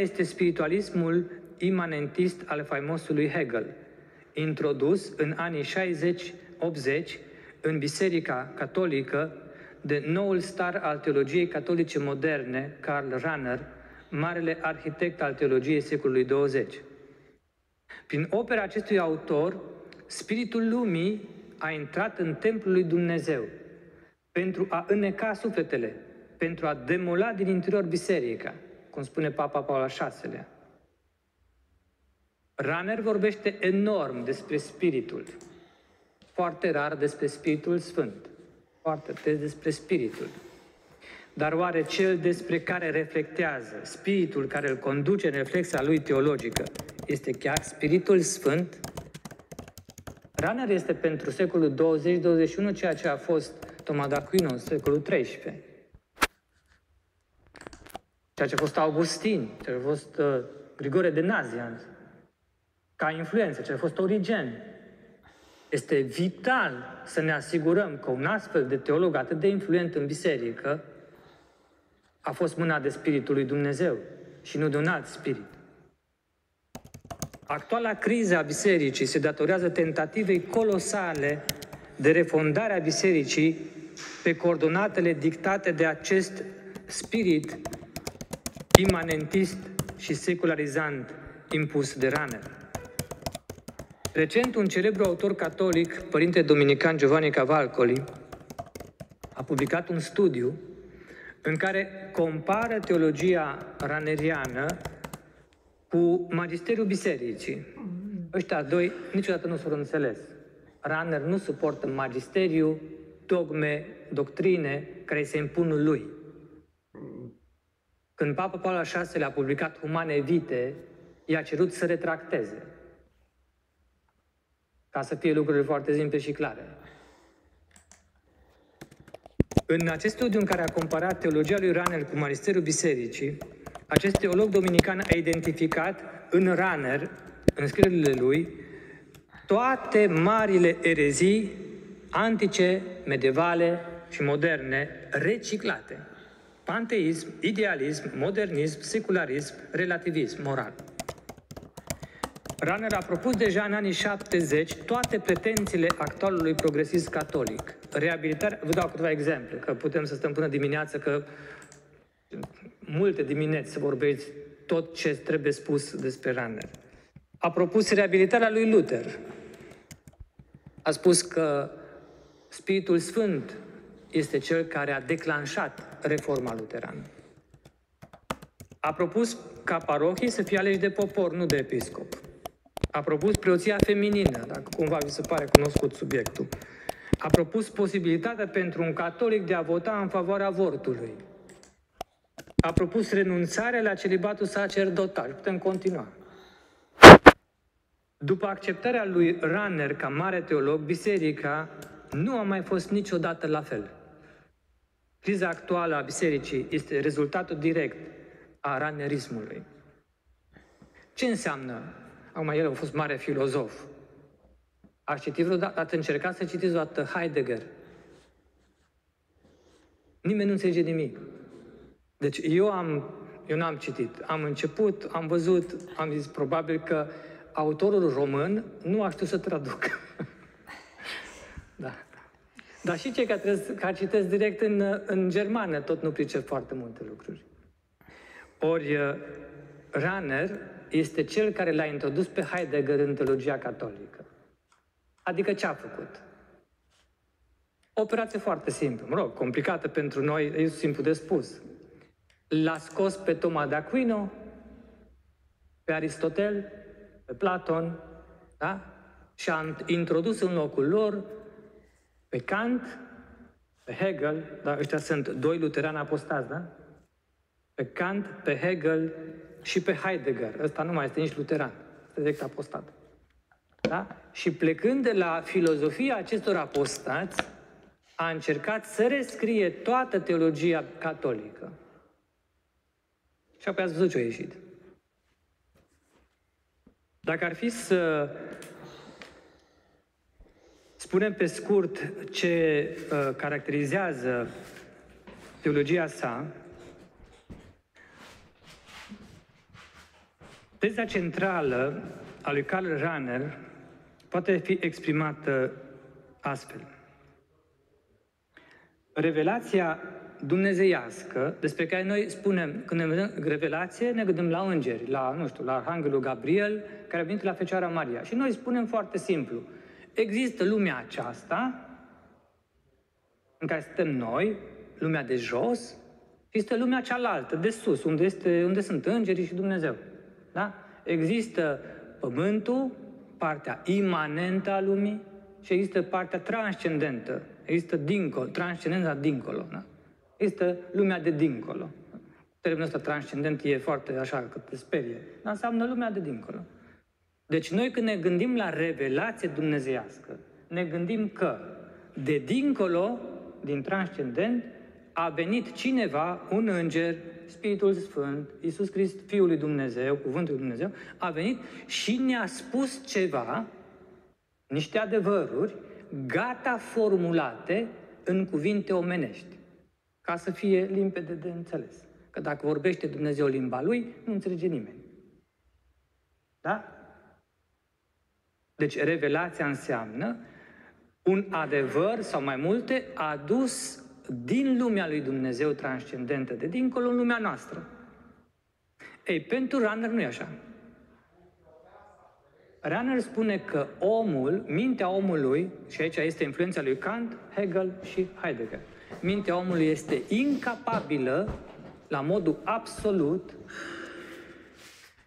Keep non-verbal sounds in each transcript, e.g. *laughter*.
este spiritualismul imanentist al faimosului Hegel, introdus în anii 60-80 în Biserica Catolică de noul star al teologiei catolice moderne, Karl Rahner, marele arhitect al teologiei secolului 20. Prin opera acestui autor, spiritul lumii a intrat în templul lui Dumnezeu pentru a îneca sufletele, pentru a demola din interior biserica, cum spune Papa Paul al VI-lea. Runner vorbește enorm despre spiritul, foarte rar despre spiritul sfânt, foarte des despre spiritul. Dar oare cel despre care reflectează, spiritul care îl conduce în reflexa lui teologică, este chiar spiritul sfânt? Runner este pentru secolul 20-21 ceea ce a fost Toma d'Aquino în secolul 13 ceea ce a fost Augustin, ceea ce a fost uh, Grigore de Nazian, ca influență, ce a fost Origen. Este vital să ne asigurăm că un astfel de teolog atât de influent în biserică a fost mâna de Spiritul lui Dumnezeu și nu de un alt spirit. Actuala criză a bisericii se datorează tentativei colosale de refondare a bisericii pe coordonatele dictate de acest spirit imanentist și secularizant impus de Runner. Recent, un celebru autor catolic, părinte dominican Giovanni Cavalcoli, a publicat un studiu în care compară teologia raneriană cu magisteriul bisericii. Ăștia doi niciodată nu s-au înțeles. Runner nu suportă magisteriu, dogme, doctrine care se impun lui. Când Papa Paul al VI a publicat Humane Vite, i-a cerut să retracteze. Ca să fie lucrurile foarte simple și clare. În acest studiu în care a comparat teologia lui Ranel cu Magisteriul Bisericii, acest teolog dominican a identificat în Raner, în scrierile lui, toate marile erezii antice, medievale și moderne reciclate. Panteism, idealism, modernism, secularism, relativism moral. Runner a propus deja în anii 70 toate pretențiile actualului progresist catolic. Reabilitarea, vă dau câteva exemple, că putem să stăm până dimineață, că multe dimineți să vorbești tot ce trebuie spus despre Runner. A propus reabilitarea lui Luther. A spus că Spiritul Sfânt este cel care a declanșat reforma luterană. A propus ca parohii să fie aleși de popor, nu de episcop. A propus preoția feminină, dacă cumva vi se pare cunoscut subiectul. A propus posibilitatea pentru un catolic de a vota în favoarea avortului. A propus renunțarea la celibatul sacerdotal. Putem continua. După acceptarea lui Ranner ca mare teolog, biserica nu a mai fost niciodată la fel. Criza actuală a bisericii este rezultatul direct a ranerismului. Ce înseamnă? Acum, el a fost mare filozof. Ați citit vreodată, ați încercat să citiți odată Heidegger. Nimeni nu înțelege nimic. Deci eu am, eu n-am citit. Am început, am văzut, am zis probabil că autorul român nu a știut să traducă. *laughs* da. Dar și cei care, trebuie, care citesc direct în, în germană tot nu pricep foarte multe lucruri. Ori uh, Ranner este cel care l-a introdus pe Heidegger în teologia catolică. Adică ce a făcut? O operație foarte simplă, mă rog, complicată pentru noi, e simplu de spus. L-a scos pe Toma de Aquino, pe Aristotel, pe Platon, da? Și a introdus în locul lor pe Kant, pe Hegel, dar ăștia sunt doi luterani apostați, da? Pe Kant, pe Hegel și pe Heidegger. Ăsta nu mai este nici luteran, este direct apostat. Da? Și plecând de la filozofia acestor apostați, a încercat să rescrie toată teologia catolică. Și apoi ați văzut ce a ieșit. Dacă ar fi să Spunem pe scurt ce uh, caracterizează teologia sa. Teza centrală a lui Karl Rahner poate fi exprimată astfel. Revelația dumnezeiască, despre care noi spunem, când ne vedem revelație, ne gândim la îngeri, la, nu știu, la Arhanghelul Gabriel, care a venit la Fecioara Maria. Și noi spunem foarte simplu, există lumea aceasta, în care suntem noi, lumea de jos, și este lumea cealaltă, de sus, unde, este, unde sunt îngerii și Dumnezeu. Da? Există pământul, partea imanentă a lumii, și există partea transcendentă. Există dincolo, transcendența dincolo. Da? Este lumea de dincolo. Termenul ăsta transcendent e foarte așa, că te sperie. Dar înseamnă lumea de dincolo. Deci noi când ne gândim la revelație dumnezeiască, ne gândim că de dincolo, din transcendent, a venit cineva, un înger, Spiritul Sfânt, Iisus Hrist, Fiul lui Dumnezeu, Cuvântul lui Dumnezeu, a venit și ne-a spus ceva, niște adevăruri, gata formulate în cuvinte omenești ca să fie limpede de înțeles. Că dacă vorbește Dumnezeu limba lui, nu înțelege nimeni. Da? Deci revelația înseamnă un adevăr sau mai multe adus din lumea lui Dumnezeu transcendentă de dincolo în lumea noastră. Ei, pentru Runner nu e așa. Runner spune că omul, mintea omului, și aici este influența lui Kant, Hegel și Heidegger, mintea omului este incapabilă, la modul absolut,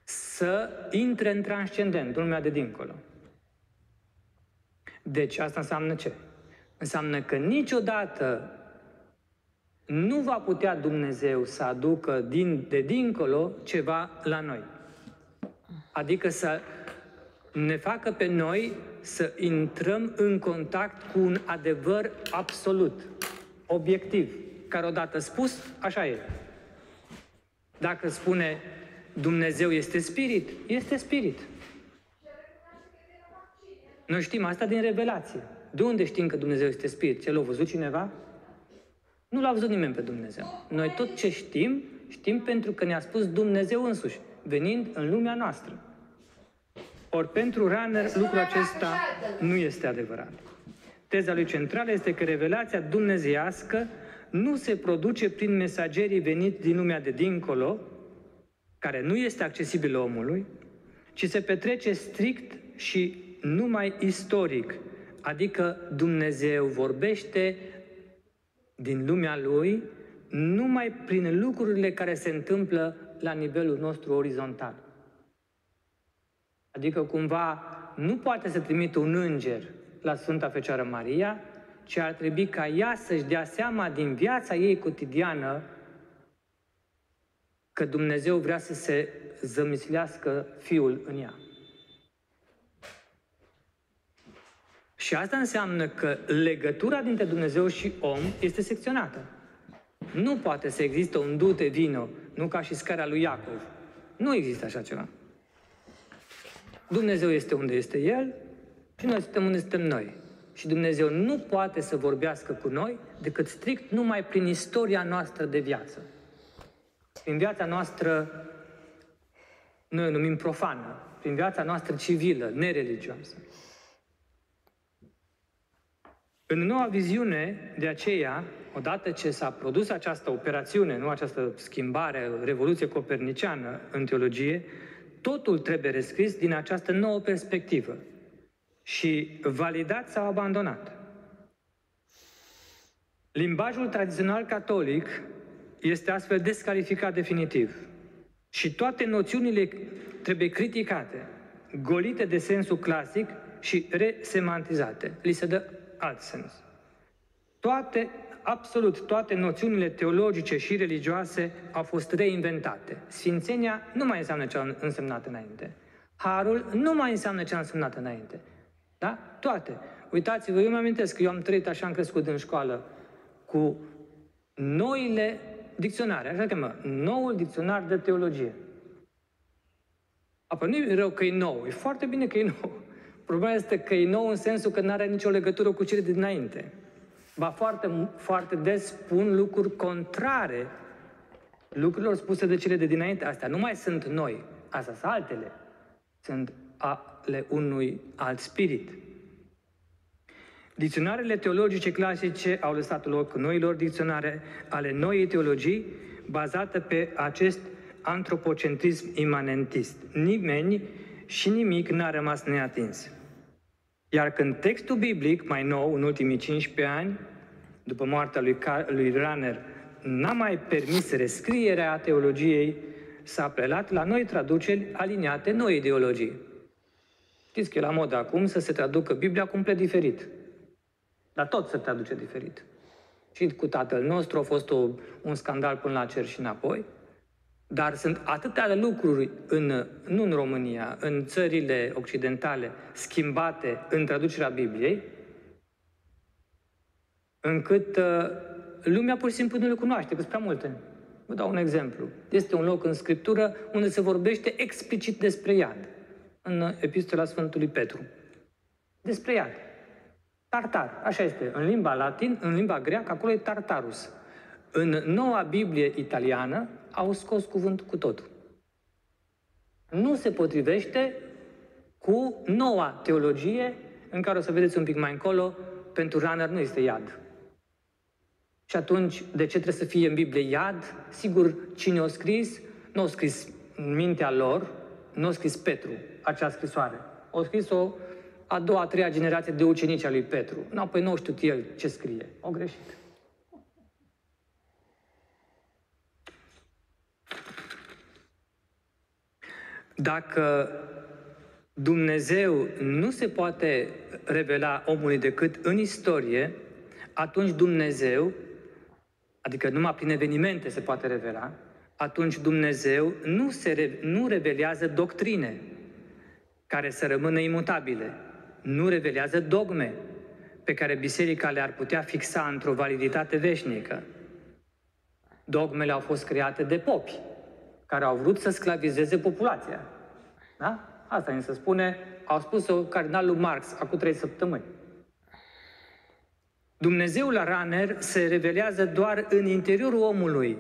să intre în transcendent, lumea de dincolo. Deci asta înseamnă ce? Înseamnă că niciodată nu va putea Dumnezeu să aducă din, de dincolo ceva la noi. Adică să ne facă pe noi să intrăm în contact cu un adevăr absolut obiectiv, care odată spus, așa e. Dacă spune Dumnezeu este spirit, este spirit. Noi știm asta din revelație. De unde știm că Dumnezeu este spirit? Ce l-a văzut cineva? Nu l-a văzut nimeni pe Dumnezeu. Noi tot ce știm, știm pentru că ne-a spus Dumnezeu însuși, venind în lumea noastră. Ori pentru Runner lucrul acesta nu este adevărat. Teza lui centrală este că revelația dumnezeiască nu se produce prin mesagerii veniți din lumea de dincolo, care nu este accesibil omului, ci se petrece strict și numai istoric, adică Dumnezeu vorbește din lumea Lui numai prin lucrurile care se întâmplă la nivelul nostru orizontal. Adică cumva nu poate să trimită un înger la Sfânta Fecioară Maria, ci ar trebui ca ea să-și dea seama din viața ei cotidiană că Dumnezeu vrea să se zămislească Fiul în ea. Și asta înseamnă că legătura dintre Dumnezeu și om este secționată. Nu poate să existe un dute vino, nu ca și scara lui Iacov. Nu există așa ceva. Dumnezeu este unde este El, și noi suntem unde suntem noi. Și Dumnezeu nu poate să vorbească cu noi decât strict numai prin istoria noastră de viață. Prin viața noastră, noi o numim profană, prin viața noastră civilă, nereligioasă. În noua viziune, de aceea, odată ce s-a produs această operațiune, nu această schimbare, revoluție coperniciană în teologie, totul trebuie rescris din această nouă perspectivă și validat sau abandonat. Limbajul tradițional catolic este astfel descalificat definitiv și toate noțiunile trebuie criticate, golite de sensul clasic și resemantizate. Li se dă alt sens. Toate, absolut toate noțiunile teologice și religioase au fost reinventate. Sfințenia nu mai înseamnă ce a însemnat înainte. Harul nu mai înseamnă ce a însemnat înainte. Da? Toate. Uitați-vă, eu mă amintesc că eu am trăit așa, am crescut în școală, cu noile dicționare, așa cheamă, noul dicționar de teologie. Apoi nu e rău că e nou, e foarte bine că e nou. Problema este că e nou în sensul că nu are nicio legătură cu cele dinainte. Ba foarte, foarte des spun lucruri contrare lucrurilor spuse de cele de dinainte. Astea nu mai sunt noi. Astea sunt altele. Sunt ale unui alt spirit. Dicționarele teologice clasice au lăsat loc noilor dicționare ale noii teologii bazată pe acest antropocentrism imanentist. Nimeni și nimic n-a rămas neatins. Iar când textul biblic, mai nou, în ultimii 15 ani, după moartea lui, lui Ranner, n-a mai permis rescrierea teologiei, s-a apelat la noi traduceri aliniate noi ideologii. Știți că e la modă acum să se traducă Biblia complet diferit. Dar tot se traduce diferit. Și cu tatăl nostru a fost o, un scandal până la cer și înapoi. Dar sunt atâtea lucruri, în, nu în România, în țările occidentale, schimbate în traducerea Bibliei, încât uh, lumea pur și simplu nu le cunoaște, că sunt prea multe. Vă dau un exemplu. Este un loc în Scriptură unde se vorbește explicit despre iad, în Epistola Sfântului Petru. Despre iad. Tartar, așa este. În limba latin, în limba greacă, acolo e Tartarus. În noua Biblie italiană au scos cuvântul cu totul. Nu se potrivește cu noua teologie în care o să vedeți un pic mai încolo, pentru Runner nu este iad. Și atunci, de ce trebuie să fie în Biblie iad? Sigur, cine o scris? Nu o scris în mintea lor, nu o scris Petru, acea scrisoare. O scris-o a doua, a treia generație de ucenici a lui Petru. Nu, păi nu știu el ce scrie. O greșit. Dacă Dumnezeu nu se poate revela omului decât în istorie, atunci Dumnezeu, adică numai prin evenimente se poate revela, atunci Dumnezeu nu, se, nu revelează doctrine care să rămână imutabile, nu revelează dogme pe care biserica le-ar putea fixa într-o validitate veșnică. Dogmele au fost create de popi, care au vrut să sclavizeze populația. Da? Asta ni se spune, au spus-o cardinalul Marx acum trei săptămâni. Dumnezeul la Raner se revelează doar în interiorul omului,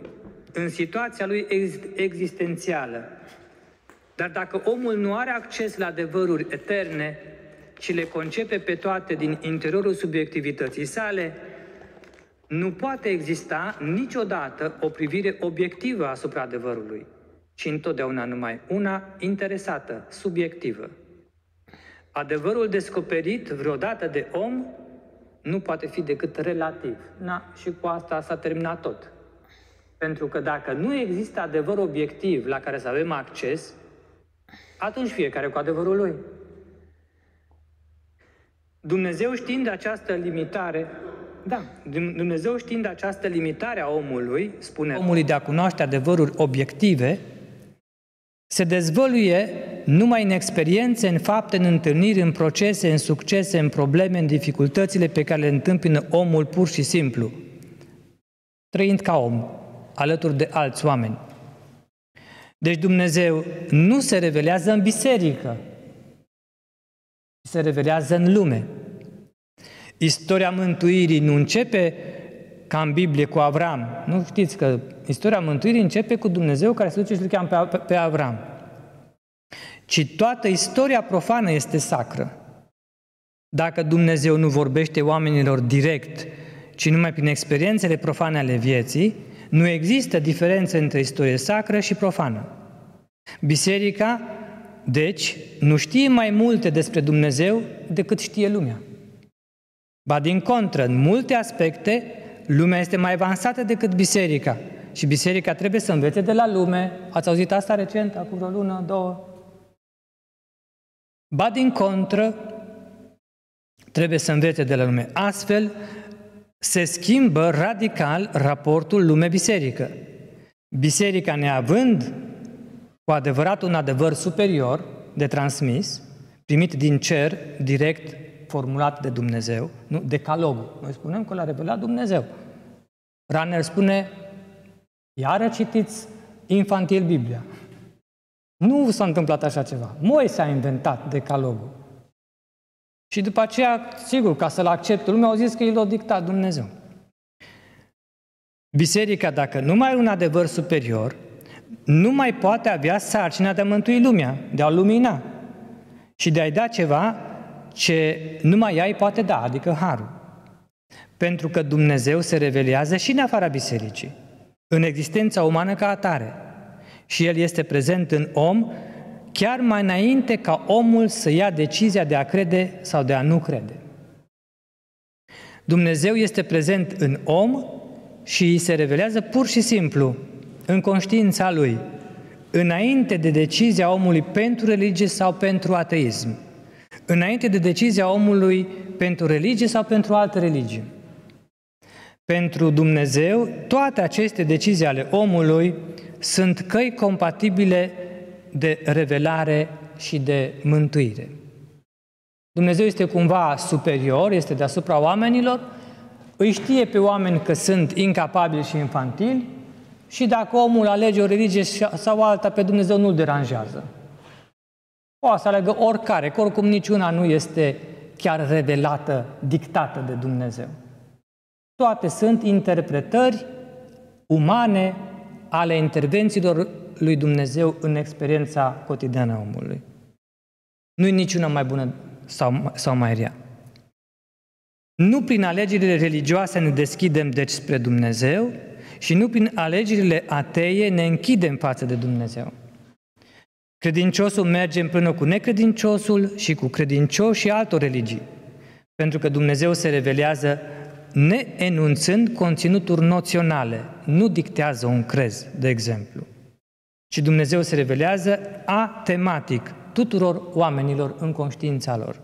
în situația lui existențială. Dar dacă omul nu are acces la adevăruri eterne, și le concepe pe toate din interiorul subiectivității sale, nu poate exista niciodată o privire obiectivă asupra adevărului, ci întotdeauna numai una interesată, subiectivă. Adevărul descoperit vreodată de om nu poate fi decât relativ. Na, și cu asta s-a terminat tot. Pentru că dacă nu există adevăr obiectiv la care să avem acces, atunci fiecare cu adevărul lui. Dumnezeu știind această limitare, da, Dumnezeu știind această limitare a omului, spune omului de a cunoaște adevăruri obiective, se dezvăluie numai în experiențe, în fapte, în întâlniri, în procese, în succese, în probleme, în dificultățile pe care le întâmpină omul pur și simplu, trăind ca om, alături de alți oameni. Deci Dumnezeu nu se revelează în biserică, se revelează în lume. Istoria mântuirii nu începe ca în Biblie cu Avram. Nu știți că istoria mântuirii începe cu Dumnezeu care se duce și îl cheamă pe, pe Avram. Ci toată istoria profană este sacră. Dacă Dumnezeu nu vorbește oamenilor direct, ci numai prin experiențele profane ale vieții, nu există diferență între istorie sacră și profană. Biserica deci, nu știe mai multe despre Dumnezeu decât știe lumea. Ba din contră, în multe aspecte, lumea este mai avansată decât biserica. Și biserica trebuie să învețe de la lume. Ați auzit asta recent, acum vreo lună, două? Ba din contră, trebuie să învețe de la lume. Astfel, se schimbă radical raportul lume-biserică. Biserica neavând cu adevărat un adevăr superior de transmis, primit din cer, direct formulat de Dumnezeu, nu? decalogul. Noi spunem că l-a revelat Dumnezeu. Runner spune, iară citiți infantil Biblia. Nu s-a întâmplat așa ceva. Moise a inventat decalogul. Și după aceea, sigur, ca să-l accepte lumea, au zis că el a dictat Dumnezeu. Biserica, dacă nu mai are un adevăr superior, nu mai poate avea sarcina de a mântui lumea, de a lumina și de a-i da ceva ce numai ea îi poate da, adică harul. Pentru că Dumnezeu se revelează și în afara bisericii, în existența umană ca atare. Și El este prezent în om chiar mai înainte ca omul să ia decizia de a crede sau de a nu crede. Dumnezeu este prezent în om și îi se revelează pur și simplu, în conștiința lui, înainte de decizia omului pentru religie sau pentru ateism, înainte de decizia omului pentru religie sau pentru altă religie. Pentru Dumnezeu, toate aceste decizii ale omului sunt căi compatibile de revelare și de mântuire. Dumnezeu este cumva superior, este deasupra oamenilor, îi știe pe oameni că sunt incapabili și infantili și dacă omul alege o religie sau alta, pe Dumnezeu nu-l deranjează. O să aleagă oricare, că oricum niciuna nu este chiar revelată, dictată de Dumnezeu. Toate sunt interpretări umane ale intervențiilor lui Dumnezeu în experiența cotidiană a omului. Nu e niciuna mai bună sau, sau mai rea. Nu prin alegerile religioase ne deschidem deci spre Dumnezeu și nu prin alegerile ateie ne închidem față de Dumnezeu. Credinciosul merge împreună cu necredinciosul și cu credincioși și altor religii, pentru că Dumnezeu se revelează neenunțând conținuturi noționale, nu dictează un crez, de exemplu, ci Dumnezeu se revelează atematic tuturor oamenilor în conștiința lor.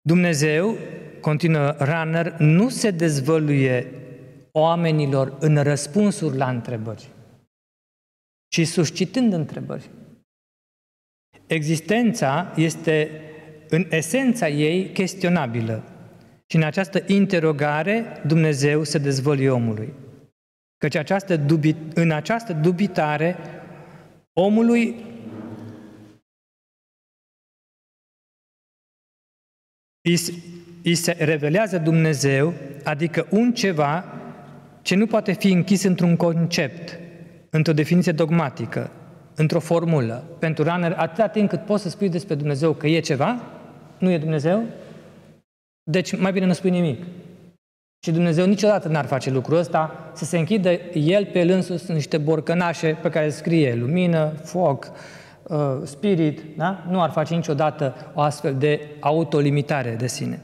Dumnezeu, continuă Runner, nu se dezvăluie oamenilor în răspunsuri la întrebări, ci suscitând întrebări. Existența este în esența ei chestionabilă, și în această interogare Dumnezeu se dezvăluie omului. Căci această dubi, în această dubitare omului îi, îi se revelează Dumnezeu, adică un ceva ce nu poate fi închis într-un concept, într-o definiție dogmatică, într-o formulă. Pentru runner, atâta timp cât poți să spui despre Dumnezeu că e ceva, nu e Dumnezeu, deci mai bine nu spui nimic. Și Dumnezeu niciodată n-ar face lucrul ăsta, să se închidă El pe El însuși niște borcănașe pe care scrie lumină, foc, uh, spirit, da? Nu ar face niciodată o astfel de autolimitare de sine.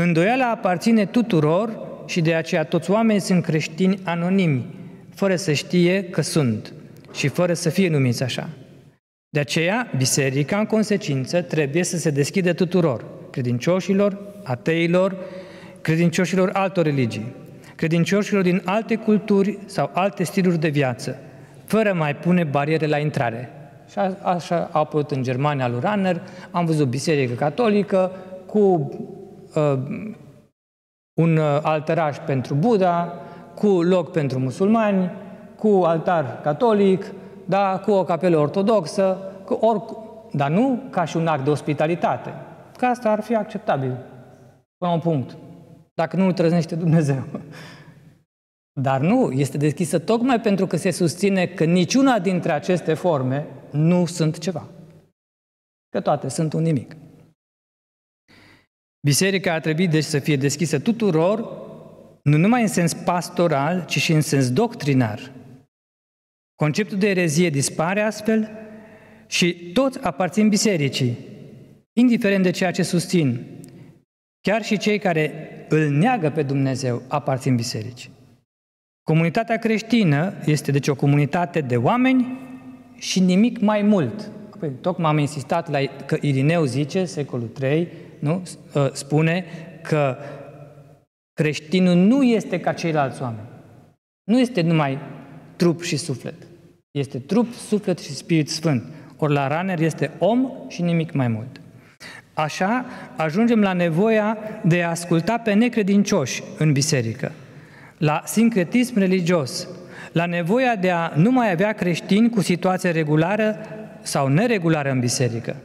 Îndoiala aparține tuturor și de aceea toți oamenii sunt creștini anonimi, fără să știe că sunt și fără să fie numiți așa. De aceea, biserica, în consecință, trebuie să se deschidă tuturor, credincioșilor, ateilor, credincioșilor altor religii, credincioșilor din alte culturi sau alte stiluri de viață, fără mai pune bariere la intrare. Și așa a apărut în Germania lui Ranner, am văzut biserică catolică cu uh, un uh, alteraș pentru Buddha, cu loc pentru musulmani, cu altar catolic, da, cu o capelă ortodoxă, cu or, dar nu ca și un act de ospitalitate, că asta ar fi acceptabil până un punct, dacă nu îl trăznește Dumnezeu. *laughs* Dar nu, este deschisă tocmai pentru că se susține că niciuna dintre aceste forme nu sunt ceva. Că toate sunt un nimic. Biserica ar trebui deci să fie deschisă tuturor, nu numai în sens pastoral, ci și în sens doctrinar. Conceptul de erezie dispare astfel și toți aparțin bisericii, indiferent de ceea ce susțin. Chiar și cei care îl neagă pe Dumnezeu aparțin bisericii. Comunitatea creștină este deci o comunitate de oameni și nimic mai mult. Păi, tocmai am insistat la că Irineu zice, secolul III, nu? Ă, spune că creștinul nu este ca ceilalți oameni. Nu este numai trup și suflet. Este trup, suflet și spirit sfânt. Ori la Raner este om și nimic mai mult. Așa ajungem la nevoia de a asculta pe necredincioși în biserică, la sincretism religios, la nevoia de a nu mai avea creștini cu situație regulară sau neregulară în biserică.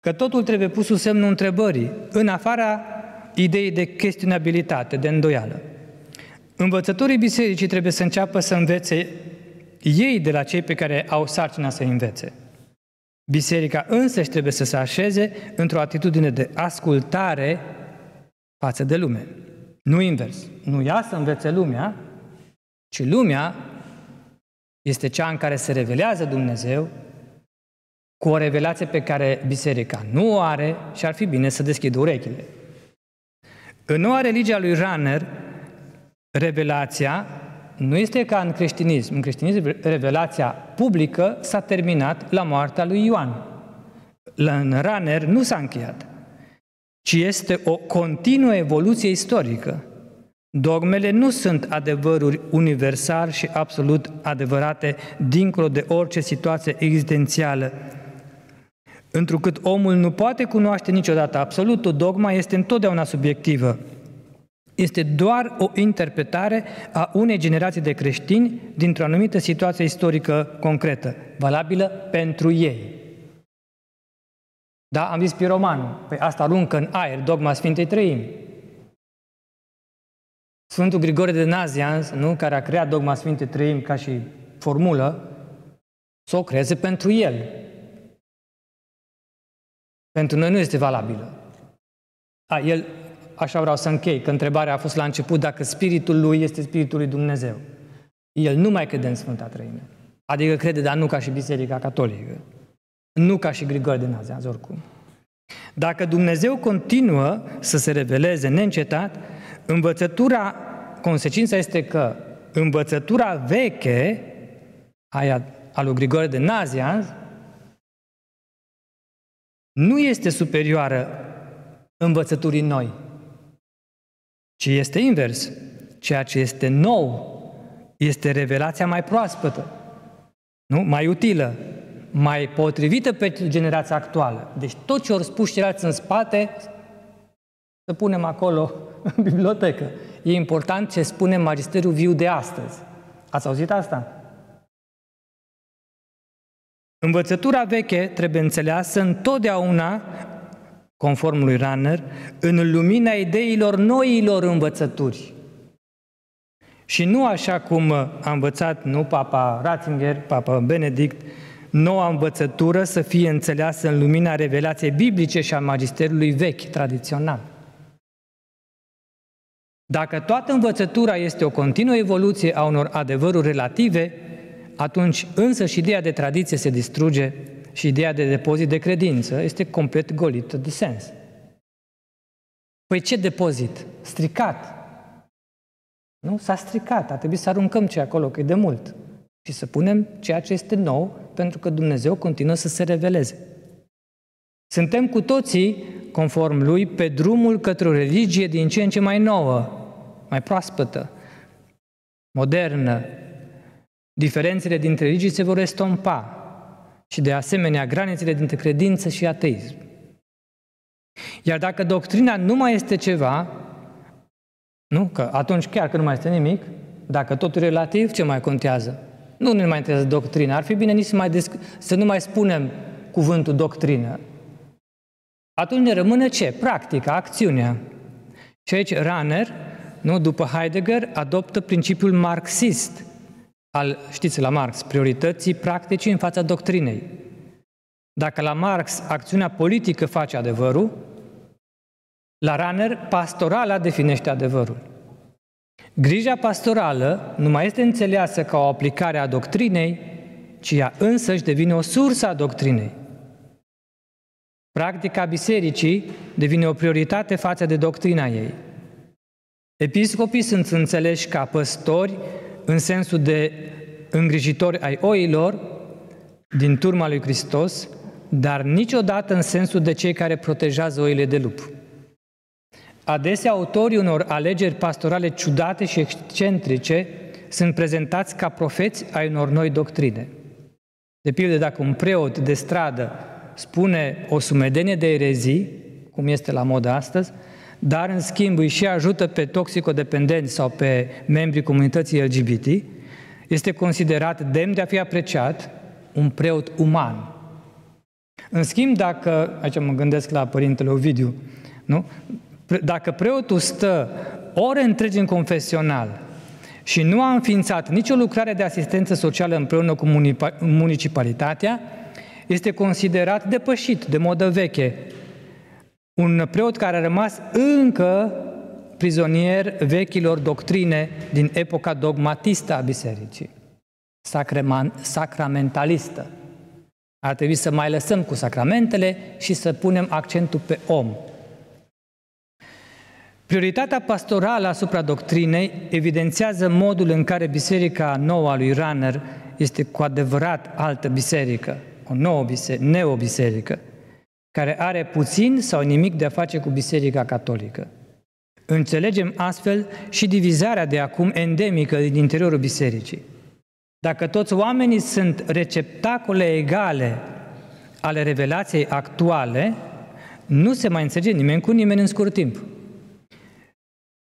Că totul trebuie pus sub semnul întrebării, în afara ideii de chestionabilitate, de îndoială. Învățătorii bisericii trebuie să înceapă să învețe ei de la cei pe care au sarcina să învețe. Biserica însăși trebuie să se așeze într-o atitudine de ascultare față de lume. Nu invers. Nu ea să învețe lumea, ci lumea este cea în care se revelează Dumnezeu cu o revelație pe care biserica nu o are și ar fi bine să deschidă urechile. În noua religie a lui Ranner, revelația nu este ca în creștinism. În creștinism, revelația publică s-a terminat la moartea lui Ioan. În Ranner nu s-a încheiat, ci este o continuă evoluție istorică. Dogmele nu sunt adevăruri universal și absolut adevărate dincolo de orice situație existențială. Întrucât omul nu poate cunoaște niciodată absolutul, dogma este întotdeauna subiectivă. Este doar o interpretare a unei generații de creștini dintr-o anumită situație istorică concretă, valabilă pentru ei. Da, am zis piromanul. Păi asta aruncă în aer dogma Sfintei Trăimi. Sfântul Grigore de Nazianz, nu, care a creat dogma Sfintei Trăimi ca și formulă, să o creeze pentru el. Pentru noi nu este valabilă. A, el așa vreau să închei, că întrebarea a fost la început dacă spiritul lui este spiritul lui Dumnezeu. El nu mai crede în Sfânta Trăime. Adică crede, dar nu ca și Biserica Catolică. Nu ca și Grigore de Nazianz, oricum. Dacă Dumnezeu continuă să se reveleze neîncetat, învățătura, consecința este că învățătura veche, aia a lui Grigore de Nazianz, nu este superioară învățăturii noi ci este invers. Ceea ce este nou este revelația mai proaspătă, nu? mai utilă, mai potrivită pentru generația actuală. Deci tot ce au spus ceilalți în spate, să punem acolo *laughs* în bibliotecă. E important ce spune Magisteriul Viu de astăzi. Ați auzit asta? Învățătura veche trebuie înțeleasă întotdeauna conform lui Runner, în lumina ideilor noilor învățături. Și nu așa cum a învățat nu Papa Ratzinger, Papa Benedict, noua învățătură să fie înțeleasă în lumina revelației biblice și a magisteriului vechi, tradițional. Dacă toată învățătura este o continuă evoluție a unor adevăruri relative, atunci însă și ideea de tradiție se distruge și ideea de depozit de credință este complet golită de sens. Păi ce depozit? Stricat. Nu? S-a stricat. A trebuit să aruncăm ce acolo, că e de mult. Și să punem ceea ce este nou, pentru că Dumnezeu continuă să se reveleze. Suntem cu toții, conform lui, pe drumul către o religie din ce în ce mai nouă, mai proaspătă, modernă. Diferențele dintre religii se vor estompa și de asemenea granițele dintre credință și ateism. Iar dacă doctrina nu mai este ceva, nu? Că atunci chiar că nu mai este nimic, dacă totul e relativ, ce mai contează? Nu ne mai interesează doctrina. Ar fi bine nici să, mai desc- să nu mai spunem cuvântul doctrină. Atunci ne rămâne ce? Practica, acțiunea. Și aici Runner, nu, după Heidegger, adoptă principiul marxist – al, știți, la Marx, priorității practice în fața doctrinei. Dacă la Marx acțiunea politică face adevărul, la Runner, pastorala definește adevărul. Grija pastorală nu mai este înțeleasă ca o aplicare a doctrinei, ci ea însăși devine o sursă a doctrinei. Practica bisericii devine o prioritate față de doctrina ei. Episcopii sunt înțeleși ca păstori în sensul de îngrijitori ai oilor din turma lui Hristos, dar niciodată în sensul de cei care protejează oile de lup. Adesea autorii unor alegeri pastorale ciudate și excentrice sunt prezentați ca profeți ai unor noi doctrine. De pildă, dacă un preot de stradă spune o sumedenie de erezii, cum este la modă astăzi, dar în schimb îi și ajută pe toxicodependenți sau pe membrii comunității LGBT, este considerat demn de a fi apreciat un preot uman. În schimb, dacă, aici mă gândesc la Părintele Ovidiu, nu? Dacă preotul stă ore întregi în confesional și nu a înființat nicio lucrare de asistență socială împreună cu municipalitatea, este considerat depășit, de modă veche. Un preot care a rămas încă prizonier vechilor doctrine din epoca dogmatistă a bisericii, sacramentalistă. Ar trebui să mai lăsăm cu sacramentele și să punem accentul pe om. Prioritatea pastorală asupra doctrinei evidențiază modul în care biserica nouă a lui Runner este cu adevărat altă biserică, o nouă biserică, neobiserică, care are puțin sau nimic de a face cu biserica catolică. Înțelegem astfel și divizarea de acum endemică din interiorul bisericii. Dacă toți oamenii sunt receptacole egale ale revelației actuale, nu se mai înțelege nimeni cu nimeni în scurt timp.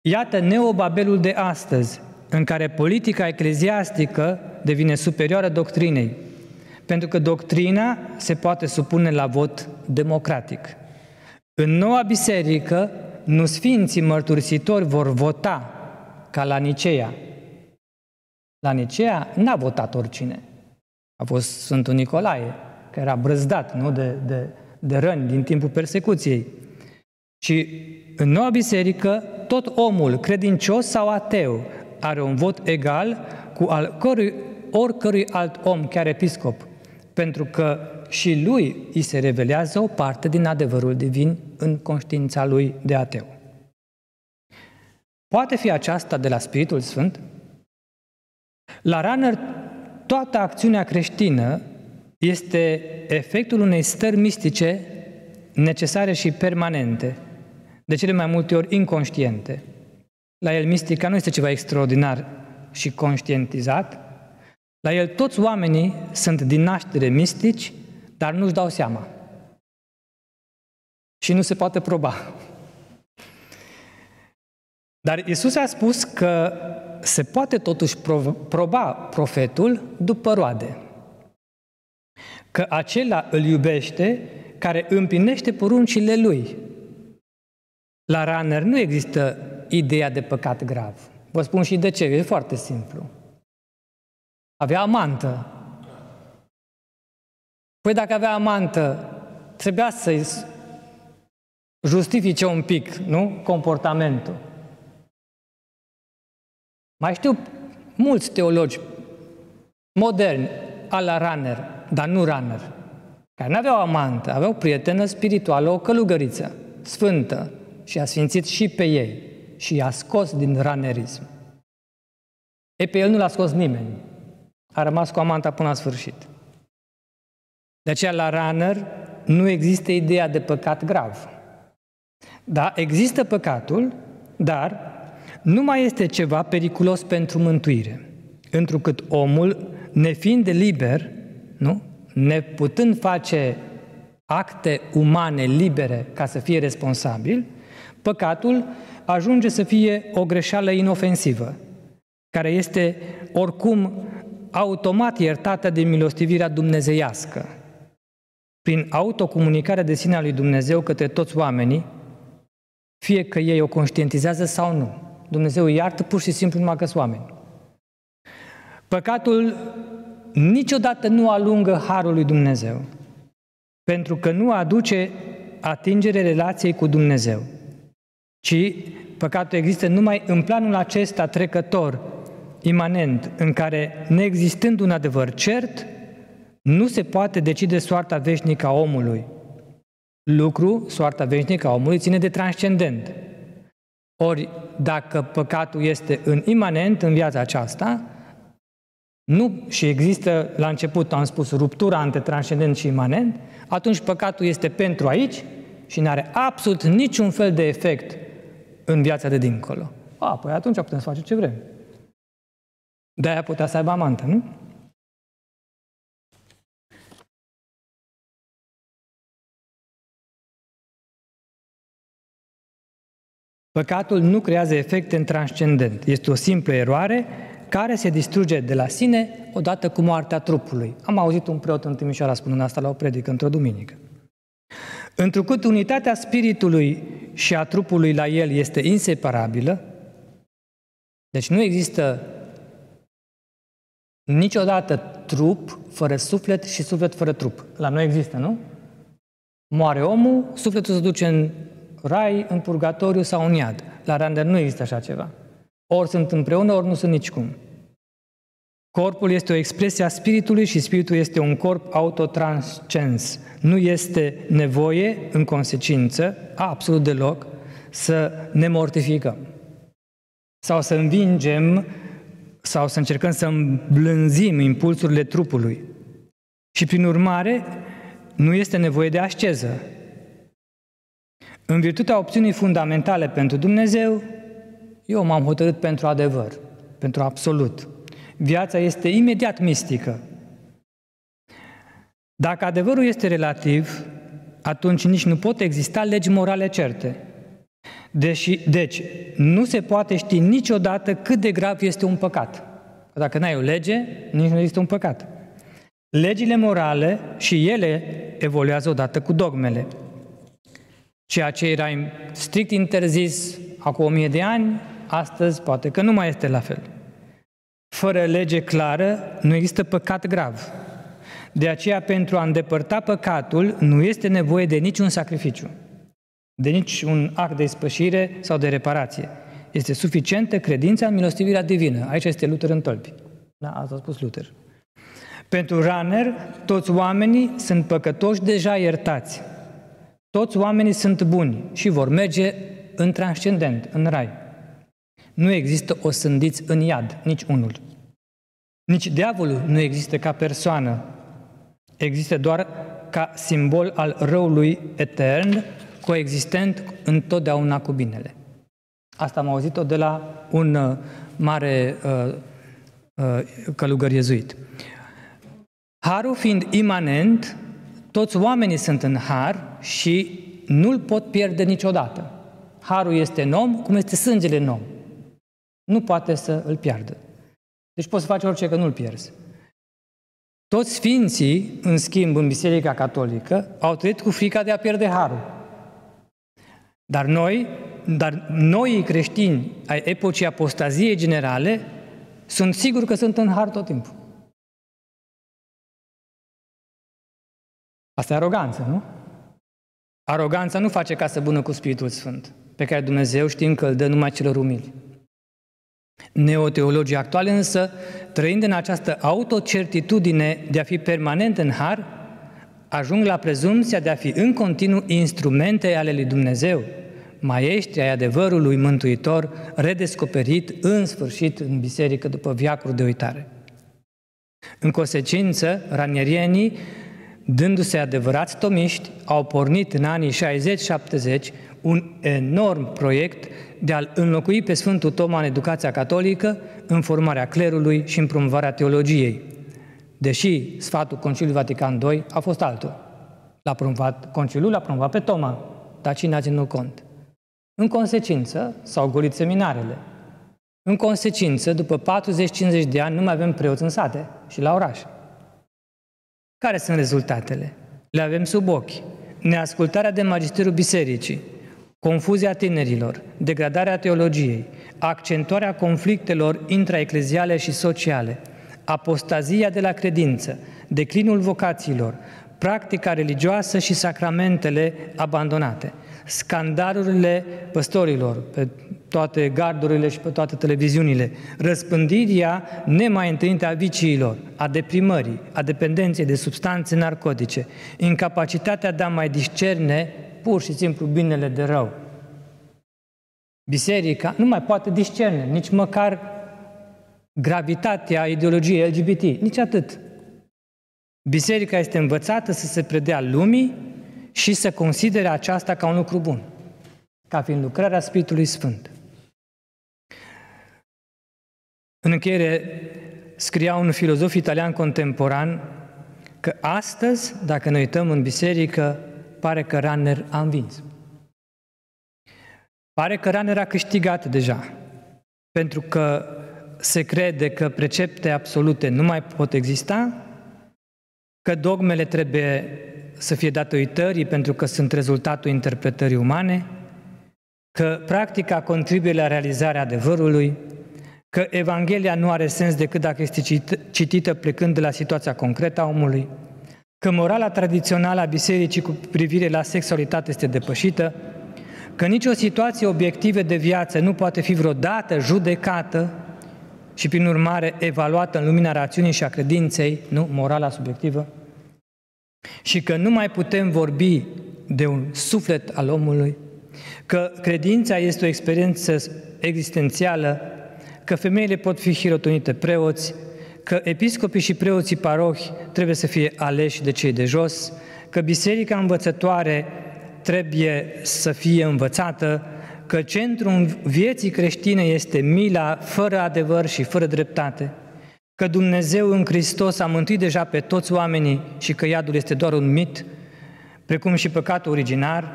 Iată neobabelul de astăzi, în care politica ecleziastică devine superioară doctrinei, pentru că doctrina se poate supune la vot democratic. În noua biserică, nu sfinții mărturisitori vor vota ca la Nicea. La Nicea n-a votat oricine. A fost Sfântul Nicolae, care era brăzdat nu, de, de, de răni din timpul persecuției. Și în noua biserică, tot omul, credincios sau ateu, are un vot egal cu al cărui, oricărui alt om, chiar episcop, pentru că și lui îi se revelează o parte din adevărul divin în conștiința lui de ateu. Poate fi aceasta de la Spiritul Sfânt? La Runner, toată acțiunea creștină este efectul unei stări mistice necesare și permanente, de cele mai multe ori inconștiente. La el mistica nu este ceva extraordinar și conștientizat. La el toți oamenii sunt din naștere mistici, dar nu-și dau seama. Și nu se poate proba. Dar Isus a spus că se poate totuși proba profetul după roade. Că acela îl iubește care împlinește poruncile lui. La Runner nu există ideea de păcat grav. Vă spun și de ce, e foarte simplu. Avea amantă. Păi dacă avea amantă, trebuia să-i justifice un pic, nu? Comportamentul. Mai știu mulți teologi moderni, ala Runner, dar nu Runner, care nu aveau amantă, aveau prietenă spirituală, o călugăriță sfântă și a sfințit și pe ei și i-a scos din ranerism. E pe el nu l-a scos nimeni. A rămas cu amanta până la sfârșit. De aceea la runner nu există ideea de păcat grav. Da, există păcatul, dar nu mai este ceva periculos pentru mântuire. Întrucât omul, nefiind de liber, nu? neputând face acte umane libere ca să fie responsabil, păcatul ajunge să fie o greșeală inofensivă, care este oricum automat iertată de milostivirea dumnezeiască. Prin autocomunicarea de sine a lui Dumnezeu către toți oamenii, fie că ei o conștientizează sau nu. Dumnezeu îi iartă pur și simplu numai că sunt oameni. Păcatul niciodată nu alungă harul lui Dumnezeu, pentru că nu aduce atingere relației cu Dumnezeu, ci păcatul există numai în planul acesta trecător, imanent, în care, neexistând un adevăr cert, nu se poate decide soarta veșnică a omului. Lucru, soarta veșnică a omului, ține de transcendent. Ori, dacă păcatul este în imanent în viața aceasta, nu și există, la început am spus, ruptura între transcendent și imanent, atunci păcatul este pentru aici și nu are absolut niciun fel de efect în viața de dincolo. A, păi atunci putem să facem ce vrem. De-aia putea să aibă amantă, nu? Păcatul nu creează efecte în transcendent. Este o simplă eroare care se distruge de la sine odată cu moartea trupului. Am auzit un preot în Timișoara spunând asta la o predică într-o duminică. Întrucât unitatea spiritului și a trupului la el este inseparabilă, deci nu există Niciodată trup fără suflet și suflet fără trup. La noi există, nu? Moare omul, sufletul se duce în rai, în purgatoriu sau în iad. La Rander nu există așa ceva. Ori sunt împreună, ori nu sunt nicicum. Corpul este o expresie a spiritului și spiritul este un corp autotranscens. Nu este nevoie, în consecință, absolut deloc, să ne mortificăm sau să învingem sau să încercăm să îmblânzim impulsurile trupului. Și prin urmare, nu este nevoie de asceză. În virtutea opțiunii fundamentale pentru Dumnezeu, eu m-am hotărât pentru adevăr, pentru absolut. Viața este imediat mistică. Dacă adevărul este relativ, atunci nici nu pot exista legi morale certe. Deși, deci, nu se poate ști niciodată cât de grav este un păcat. Dacă n-ai o lege, nici nu există un păcat. Legile morale și ele evoluează odată cu dogmele. Ceea ce era strict interzis acum o mie de ani, astăzi poate că nu mai este la fel. Fără lege clară, nu există păcat grav. De aceea, pentru a îndepărta păcatul, nu este nevoie de niciun sacrificiu, de niciun act de spășire sau de reparație. Este suficientă credința în milostivirea divină. Aici este Luther în tălpi. Da, asta a spus Luther. Pentru Runner, toți oamenii sunt păcătoși deja iertați. Toți oamenii sunt buni și vor merge în transcendent, în rai. Nu există o sândiți în iad, nici unul. Nici diavolul nu există ca persoană. Există doar ca simbol al răului etern, coexistent întotdeauna cu binele. Asta am auzit-o de la un uh, mare uh, uh, călugăr iezuit. Harul fiind imanent, toți oamenii sunt în har și nu-l pot pierde niciodată. Harul este în om, cum este sângele în om. Nu poate să îl piardă. Deci poți să faci orice că nu-l pierzi. Toți sfinții, în schimb, în Biserica Catolică, au trăit cu frica de a pierde harul. Dar noi, dar noi creștini ai epocii apostaziei generale, sunt sigur că sunt în har tot timpul. Asta e aroganță, nu? Aroganța nu face casă bună cu Spiritul Sfânt, pe care Dumnezeu știm că îl dă numai celor umili. Neoteologii actuale însă, trăind în această autocertitudine de a fi permanent în har, ajung la prezumția de a fi în continuu instrumente ale lui Dumnezeu, maestri ai adevărului mântuitor, redescoperit în sfârșit în biserică după viacuri de uitare. În consecință, ranierienii, dându-se adevărați tomiști, au pornit în anii 60-70 un enorm proiect de a-l înlocui pe Sfântul Toma în educația catolică, în formarea clerului și în promovarea teologiei. Deși sfatul Conciliului Vatican II a fost altul. L-a promovat, Conciliul l-a promovat pe Toma, dar cine a ținut cont? În consecință, s-au golit seminarele. În consecință, după 40-50 de ani, nu mai avem preoți în sate și la oraș. Care sunt rezultatele? Le avem sub ochi. Neascultarea de magisterul bisericii, confuzia tinerilor, degradarea teologiei, accentuarea conflictelor intraecleziale și sociale, apostazia de la credință, declinul vocațiilor, practica religioasă și sacramentele abandonate, scandalurile păstorilor pe toate gardurile și pe toate televiziunile, răspândirea nemai întâlnită a viciilor, a deprimării, a dependenței de substanțe narcotice, incapacitatea de a mai discerne pur și simplu binele de rău. Biserica nu mai poate discerne nici măcar gravitatea ideologiei LGBT, nici atât. Biserica este învățată să se predea lumii și să considere aceasta ca un lucru bun, ca fiind lucrarea Spiritului Sfânt. În încheiere, scria un filozof italian contemporan că astăzi, dacă ne uităm în biserică, pare că Ranner a învins. Pare că Ranner a câștigat deja, pentru că se crede că precepte absolute nu mai pot exista, că dogmele trebuie să fie date uitării pentru că sunt rezultatul interpretării umane, că practica contribuie la realizarea adevărului, că Evanghelia nu are sens decât dacă este citită plecând de la situația concretă a omului, că morala tradițională a bisericii cu privire la sexualitate este depășită, că nicio situație obiectivă de viață nu poate fi vreodată judecată și, prin urmare, evaluată în lumina rațiunii și a credinței, nu morala subiectivă, și că nu mai putem vorbi de un suflet al omului, că credința este o experiență existențială, că femeile pot fi hirotonite preoți, că episcopii și preoții parohi trebuie să fie aleși de cei de jos, că biserica învățătoare trebuie să fie învățată, că centrul vieții creștine este mila fără adevăr și fără dreptate, că Dumnezeu în Hristos a mântuit deja pe toți oamenii și că iadul este doar un mit, precum și păcatul originar,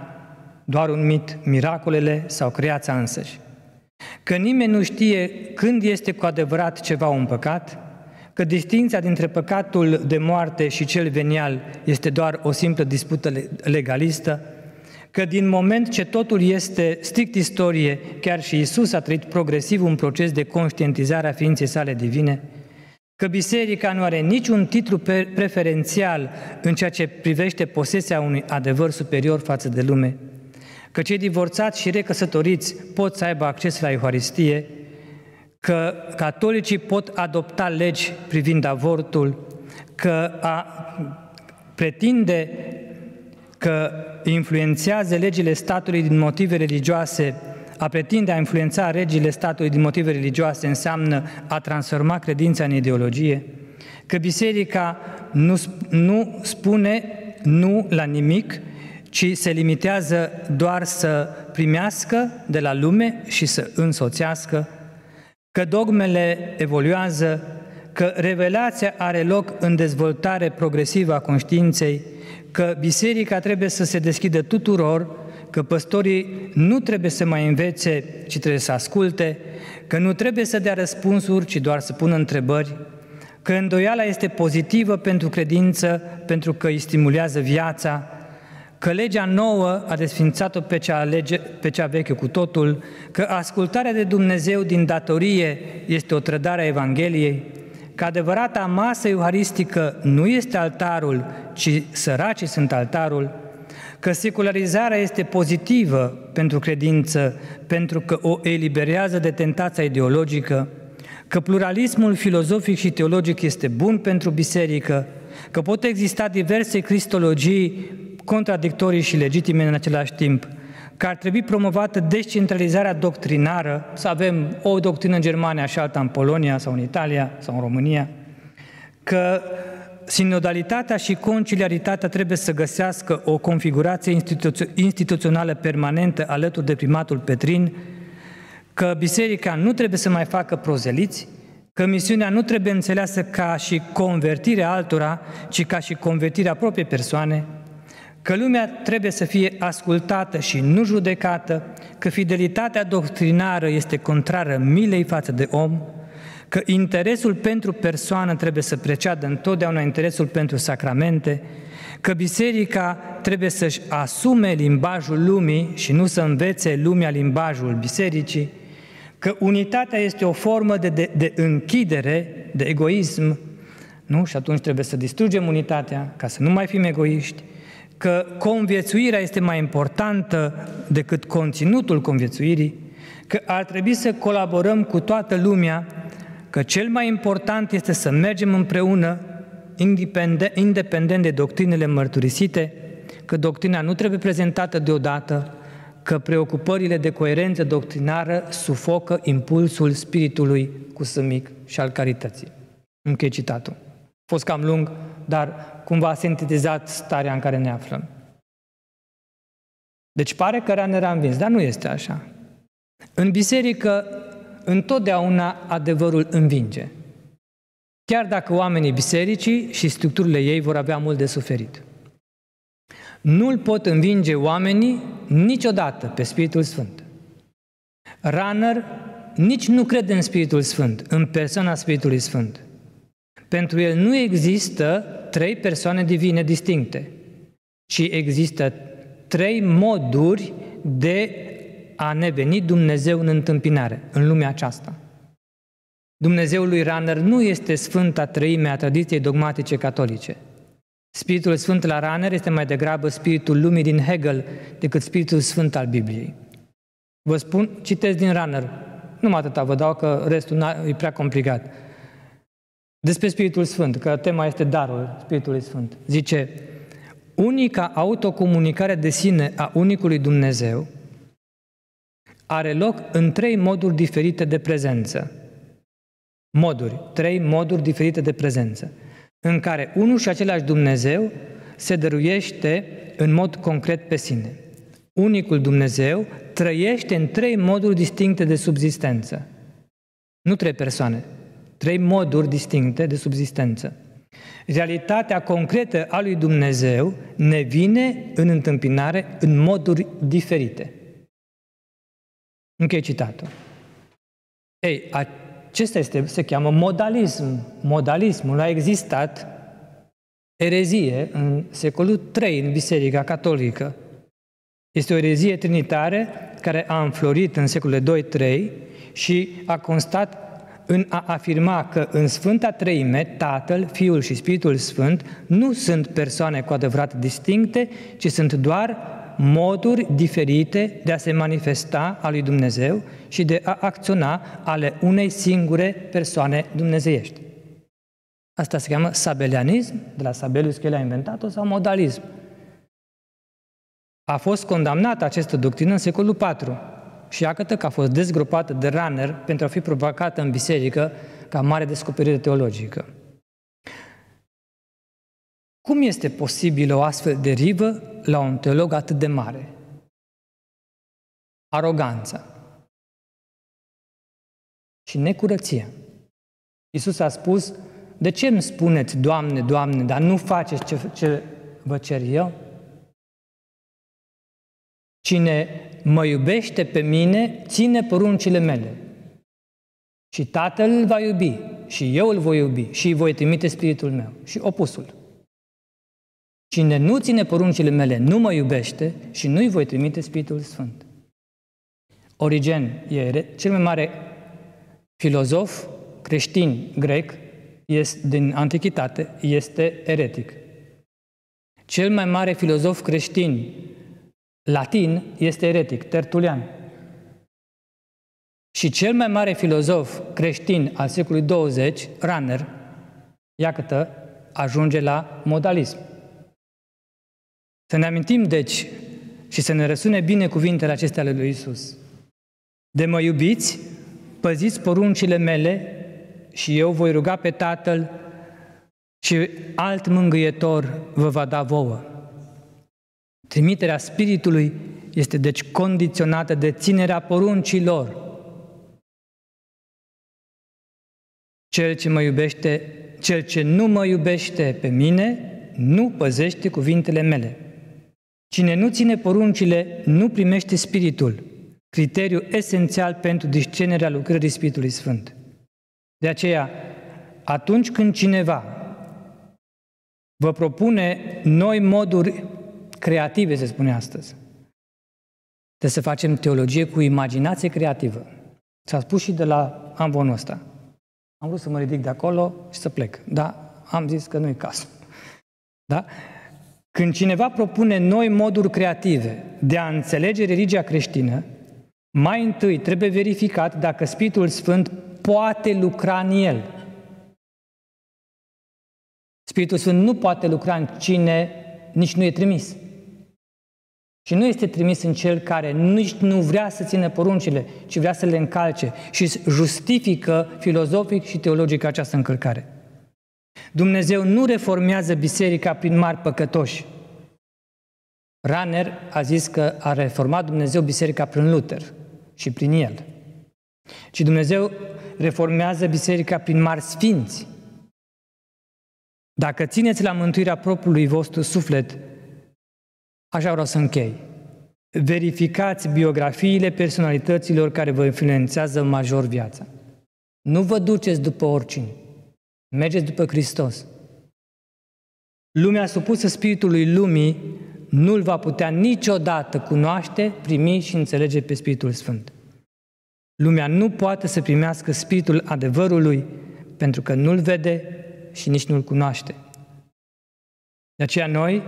doar un mit, miracolele sau creația însăși. Că nimeni nu știe când este cu adevărat ceva un păcat, că distinția dintre păcatul de moarte și cel venial este doar o simplă dispută legalistă, că din moment ce totul este strict istorie, chiar și Isus a trăit progresiv un proces de conștientizare a ființei sale divine, că biserica nu are niciun titlu preferențial în ceea ce privește posesia unui adevăr superior față de lume, că cei divorțați și recăsătoriți pot să aibă acces la Euharistie, că catolicii pot adopta legi privind avortul, că a pretinde că influențează legile statului din motive religioase, a pretinde a influența regile statului din motive religioase înseamnă a transforma credința în ideologie, că biserica nu, nu spune nu la nimic, ci se limitează doar să primească de la lume și să însoțească, că dogmele evoluează, că revelația are loc în dezvoltare progresivă a conștiinței, că biserica trebuie să se deschidă tuturor, că păstorii nu trebuie să mai învețe, ci trebuie să asculte, că nu trebuie să dea răspunsuri, ci doar să pună întrebări, că îndoiala este pozitivă pentru credință, pentru că îi stimulează viața, că legea nouă a desfințat-o pe cea, lege, pe cea veche cu totul, că ascultarea de Dumnezeu din datorie este o trădare a Evangheliei, că adevărata masă euharistică nu este altarul, ci săracii sunt altarul, că secularizarea este pozitivă pentru credință, pentru că o eliberează de tentația ideologică, că pluralismul filozofic și teologic este bun pentru biserică, că pot exista diverse cristologii contradictorii și legitime în același timp, că ar trebui promovată descentralizarea doctrinară, să avem o doctrină în Germania și alta în Polonia sau în Italia sau în România, că sinodalitatea și conciliaritatea trebuie să găsească o configurație instituț- instituțională permanentă alături de primatul Petrin, că biserica nu trebuie să mai facă prozeliți, că misiunea nu trebuie înțeleasă ca și convertirea altora, ci ca și convertirea propriei persoane, că lumea trebuie să fie ascultată și nu judecată, că fidelitatea doctrinară este contrară milei față de om, că interesul pentru persoană trebuie să preceadă întotdeauna interesul pentru sacramente, că biserica trebuie să-și asume limbajul lumii și nu să învețe lumea limbajul bisericii, că unitatea este o formă de, de, de închidere, de egoism, nu? Și atunci trebuie să distrugem unitatea ca să nu mai fim egoiști, că conviețuirea este mai importantă decât conținutul conviețuirii, că ar trebui să colaborăm cu toată lumea, că cel mai important este să mergem împreună, independent, independent de doctrinele mărturisite, că doctrina nu trebuie prezentată deodată, că preocupările de coerență doctrinară sufocă impulsul spiritului cu sămic și al carității. Închei citatul. A fost cam lung, dar cumva a sintetizat starea în care ne aflăm. Deci pare că Ran era învins, dar nu este așa. În biserică, întotdeauna adevărul învinge. Chiar dacă oamenii bisericii și structurile ei vor avea mult de suferit. Nu-l pot învinge oamenii niciodată pe Spiritul Sfânt. Runner nici nu crede în Spiritul Sfânt, în persoana Spiritului Sfânt. Pentru el nu există trei persoane divine distincte, ci există trei moduri de a ne veni Dumnezeu în întâmpinare, în lumea aceasta. Dumnezeul lui Ranner nu este Sfânta Trăime a tradiției dogmatice catolice. Spiritul Sfânt la Ranner este mai degrabă spiritul lumii din Hegel decât spiritul Sfânt al Bibliei. Vă spun, citesc din Ranner, nu atâta vă dau că restul e prea complicat. Despre Spiritul Sfânt, că tema este darul Spiritului Sfânt. Zice, unica autocomunicare de sine a unicului Dumnezeu are loc în trei moduri diferite de prezență. Moduri, trei moduri diferite de prezență, în care unul și același Dumnezeu se dăruiește în mod concret pe sine. Unicul Dumnezeu trăiește în trei moduri distincte de subzistență. Nu trei persoane, trei moduri distincte de subzistență. Realitatea concretă a lui Dumnezeu ne vine în întâmpinare în moduri diferite. Închei citatul. Ei, acesta este, se cheamă modalism. Modalismul a existat erezie în secolul III în Biserica Catolică. Este o erezie trinitare care a înflorit în secolul 2-3 și a constat în a afirma că în Sfânta Treime, Tatăl, Fiul și Spiritul Sfânt nu sunt persoane cu adevărat distincte, ci sunt doar moduri diferite de a se manifesta a lui Dumnezeu și de a acționa ale unei singure persoane dumnezeiești. Asta se cheamă sabelianism, de la Sabelius că el a inventat-o, sau modalism. A fost condamnată această doctrină în secolul IV și iată că a fost dezgropată de Runner pentru a fi provocată în biserică ca mare descoperire teologică. Cum este posibilă o astfel de rivă la un teolog atât de mare? Aroganța și necurăția. Iisus a spus, de ce îmi spuneți, Doamne, Doamne, dar nu faceți ce, ce vă cer eu? Cine mă iubește pe mine, ține poruncile mele. Și Tatăl îl va iubi, și eu îl voi iubi, și îi voi trimite Spiritul meu. Și opusul. Cine nu ține poruncile mele, nu mă iubește și nu îi voi trimite Spiritul Sfânt. Origen e cel mai mare filozof creștin grec este, din antichitate, este eretic. Cel mai mare filozof creștin latin este eretic, Tertulian. Și cel mai mare filozof creștin al secolului 20, Runner, iată, ajunge la modalism. Să ne amintim, deci, și să ne răsune bine cuvintele acestea ale lui Isus. De mă iubiți, păziți poruncile mele și eu voi ruga pe Tatăl și alt mângâietor vă va da vouă. Trimiterea Spiritului este deci condiționată de ținerea poruncilor. Cel ce mă iubește, cel ce nu mă iubește pe mine, nu păzește cuvintele mele. Cine nu ține poruncile, nu primește Spiritul, criteriu esențial pentru discenerea lucrării Spiritului Sfânt. De aceea, atunci când cineva vă propune noi moduri creative, se spune astăzi. Trebuie să facem teologie cu imaginație creativă. S-a spus și de la amvonul ăsta. Am vrut să mă ridic de acolo și să plec. Dar am zis că nu e cazul. Da? Când cineva propune noi moduri creative de a înțelege religia creștină, mai întâi trebuie verificat dacă Spiritul Sfânt poate lucra în el. Spiritul Sfânt nu poate lucra în cine nici nu e trimis. Și nu este trimis în cel care nici nu vrea să țină poruncile, ci vrea să le încalce și justifică filozofic și teologic această încălcare. Dumnezeu nu reformează biserica prin mari păcătoși. Ranner a zis că a reformat Dumnezeu biserica prin Luther și prin el. Ci Dumnezeu reformează biserica prin mari sfinți. Dacă țineți la mântuirea propriului vostru suflet, Așa vreau să închei. Verificați biografiile personalităților care vă influențează major viața. Nu vă duceți după oricine. Mergeți după Hristos. Lumea supusă Spiritului Lumii nu-L va putea niciodată cunoaște, primi și înțelege pe Spiritul Sfânt. Lumea nu poate să primească spiritul adevărului pentru că nu-l vede și nici nu-l cunoaște. De aceea noi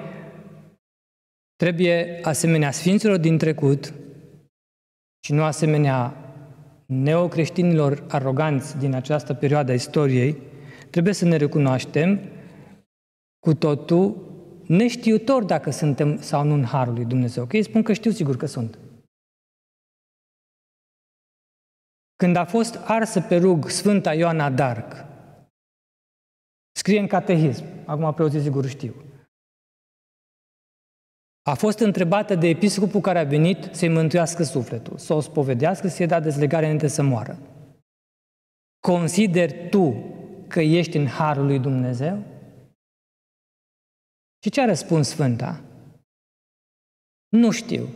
trebuie, asemenea Sfinților din trecut, și nu asemenea neocreștinilor aroganți din această perioadă a istoriei, trebuie să ne recunoaștem cu totul neștiutor dacă suntem sau nu în Harul lui Dumnezeu. Că ei spun că știu sigur că sunt. Când a fost arsă pe rug Sfânta Ioana Darc, scrie în catehism, acum preoții sigur știu, a fost întrebată de episcopul care a venit să-i mântuiască sufletul, să o spovedească, să-i da dezlegare înainte să moară. Consider tu că ești în Harul lui Dumnezeu? Și ce a răspuns Sfânta? Nu știu.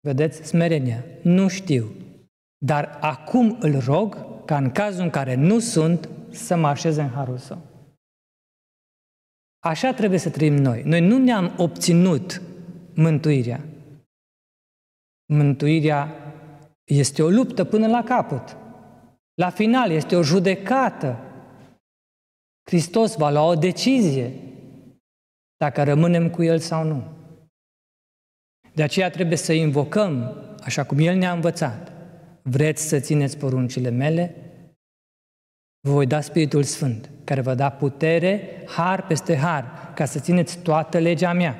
Vedeți, smerenia. Nu știu. Dar acum îl rog ca în cazul în care nu sunt, să mă așeze în harul său. Așa trebuie să trăim noi. Noi nu ne-am obținut mântuirea. Mântuirea este o luptă până la capăt. La final este o judecată. Hristos va lua o decizie dacă rămânem cu El sau nu. De aceea trebuie să invocăm, așa cum El ne-a învățat, vreți să țineți poruncile mele, vă voi da Spiritul Sfânt, care vă da putere, har peste har, ca să țineți toată legea mea.